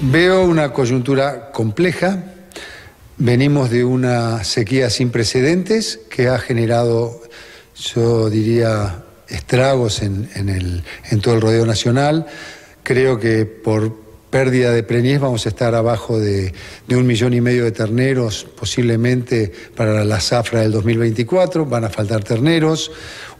Veo una coyuntura compleja. Venimos de una sequía sin precedentes que ha generado, yo diría, estragos en, el, en todo el rodeo nacional. Creo que por pérdida de preñez vamos a estar abajo de, un millón y medio de terneros, posiblemente para la zafra del 2024, van a faltar terneros,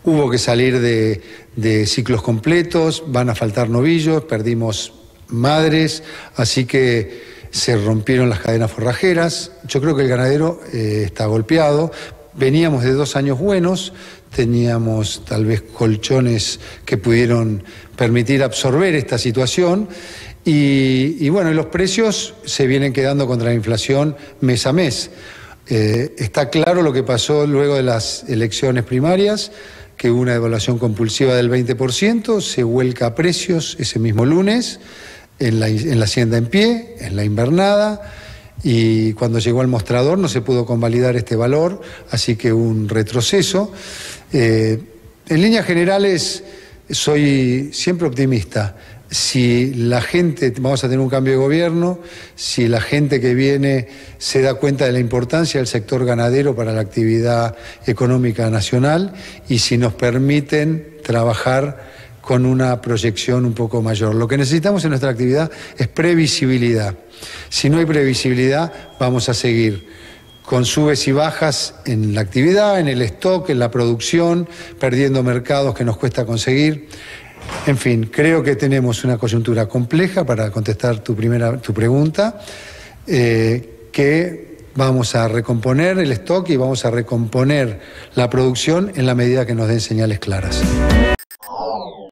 hubo que salir de, ciclos completos, van a faltar novillos, perdimos madres, así que se rompieron las cadenas forrajeras. Yo creo que el ganadero eh, está golpeado. Veníamos de dos años buenos, teníamos tal vez colchones que pudieron permitir absorber esta situación y, bueno, los precios se vienen quedando contra la inflación mes a mes. Eh, está claro lo que pasó luego de las elecciones primarias, que hubo una devaluación compulsiva del 20%, se vuelca a precios ese mismo lunes en la, en la hacienda en pie, en la invernada, y cuando llegó al mostrador no se pudo convalidar este valor, así que un retroceso. Eh, en líneas generales soy siempre optimista. Si la gente, vamos a tener un cambio de gobierno, si la gente que viene se da cuenta de la importancia del sector ganadero para la actividad económica nacional y si nos permiten trabajar con una proyección un poco mayor. Lo que necesitamos en nuestra actividad es previsibilidad. Si no hay previsibilidad, vamos a seguir con subes y bajas en la actividad, en el stock, en la producción, perdiendo mercados que nos cuesta conseguir. En fin, creo que tenemos una coyuntura compleja para contestar tu primera tu pregunta, eh, que vamos a recomponer el stock y vamos a recomponer la producción en la medida que nos den señales claras.